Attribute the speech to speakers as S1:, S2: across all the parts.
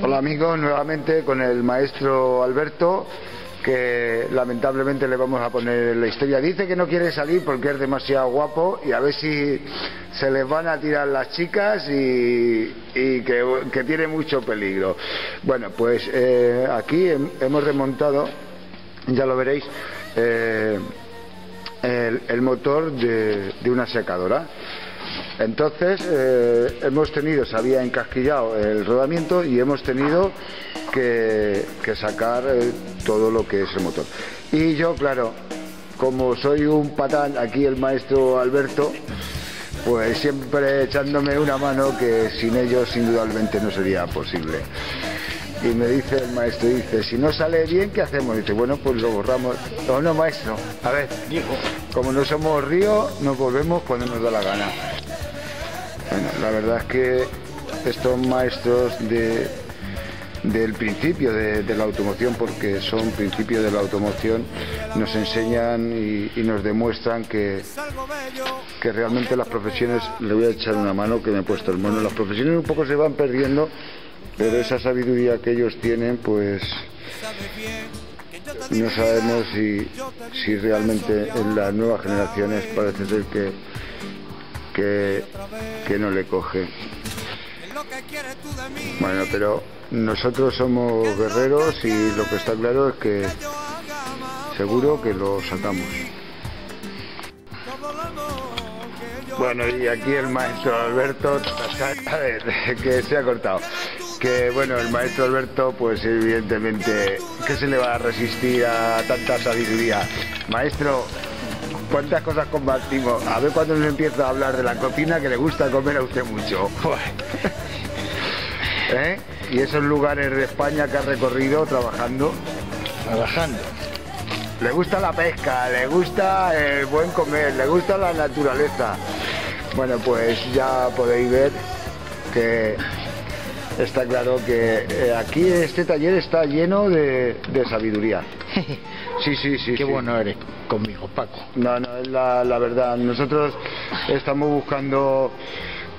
S1: Hola amigos, nuevamente con el maestro Alberto, que lamentablemente le vamos a poner la historia. Dice que no quiere salir porque es demasiado guapo y a ver si se les van a tirar las chicas y, que, tiene mucho peligro. Bueno, pues eh, aquí hemos remontado, ya lo veréis, eh, el, motor de, una secadora. Entonces eh, hemos tenido, se había encasquillado el rodamiento y hemos tenido que, sacar eh, todo lo que es el motor. Y yo, claro, como soy un patán, aquí el maestro Alberto, pues siempre echándome una mano que sin ellos indudablemente no sería posible. Y me dice el maestro, dice, si no sale bien, ¿qué hacemos? dice, bueno, pues lo borramos. No, no, maestro, a ver, como no somos río, nos volvemos cuando nos da la gana. Bueno, la verdad es que estos maestros de, del principio de, la automoción, porque son principios de la automoción, nos enseñan y, y, nos demuestran que, que realmente las profesiones, le voy a echar una mano que me he puesto el mono, las profesiones un poco se van perdiendo pero esa sabiduría que ellos tienen, pues no sabemos si, si realmente en las nuevas generaciones parece ser que, que, que no le coge. Bueno, pero nosotros somos guerreros y lo que está claro es que seguro que lo sacamos. Bueno, y aquí el maestro Alberto, a ver, que se ha cortado que bueno, el maestro Alberto, pues evidentemente, ¿qué se le va a resistir a tanta sabiduría? Maestro, ¿cuántas cosas compartimos? A ver cuando nos empieza a hablar de la cocina que le gusta comer a usted mucho. ¿Eh? Y esos lugares de España que ha recorrido trabajando.
S2: Trabajando.
S1: Le gusta la pesca, le gusta el buen comer, le gusta la naturaleza. Bueno, pues ya podéis ver que está claro que eh, aquí este taller está lleno de, sabiduría.
S2: Sí, sí, sí. Qué bueno eres conmigo, Paco.
S1: No, no, es la, verdad. Nosotros estamos buscando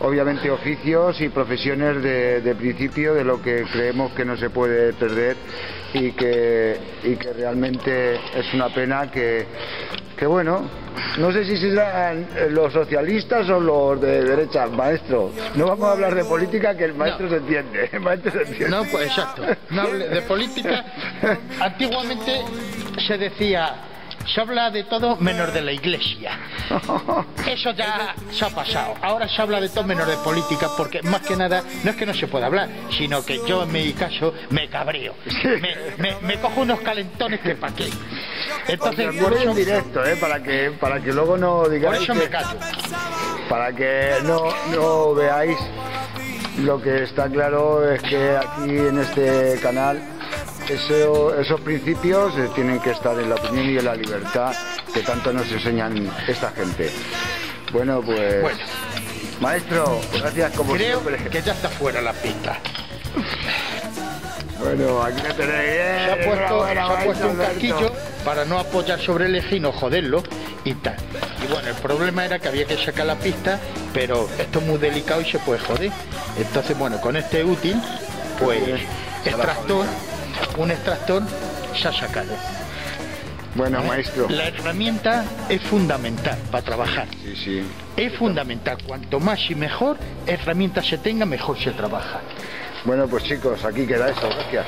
S1: obviamente oficios y profesiones de, principio de lo que creemos que no se puede perder y que, y que realmente es una pena que, que bueno, no sé si serán los socialistas o los de derecha, maestro. No vamos a hablar de política que el maestro se entiende. maestro se entiende.
S2: No, pues exacto. No de política. Antiguamente se decía se habla de todo menos de la iglesia. Eso ya se ha pasado. Ahora se habla de todo menos de política porque más que nada no es que no se pueda hablar, sino que yo en mi caso me cabreo. Me, cojo unos calentones que pa' qué.
S1: Entonces, por eso... directo, ¿eh? Para que, para que luego no digáis...
S2: Por eso me callo.
S1: Para que no, no veáis lo que está claro es que aquí en este canal esos principios eh, tienen que estar en la opinión y en la libertad que tanto nos enseñan esta gente. Bueno, pues... Maestro, gracias como
S2: Creo que ya está fuera la pista.
S1: Bueno, aquí me tenéis.
S2: Se ha puesto, se ha puesto un casquillo para no apoyar sobre el eje y no joderlo y tal. Y bueno, el problema era que había que sacar la pista, pero esto es muy delicado y se puede joder. Entonces, bueno, con este útil, pues extractor un extractor se ha sacado.
S1: Bueno, maestro.
S2: La herramienta es fundamental para trabajar.
S1: Sí, sí.
S2: Es fundamental. Cuanto más y mejor herramienta se tenga, mejor se trabaja.
S1: Bueno, pues chicos, aquí queda eso. Gracias.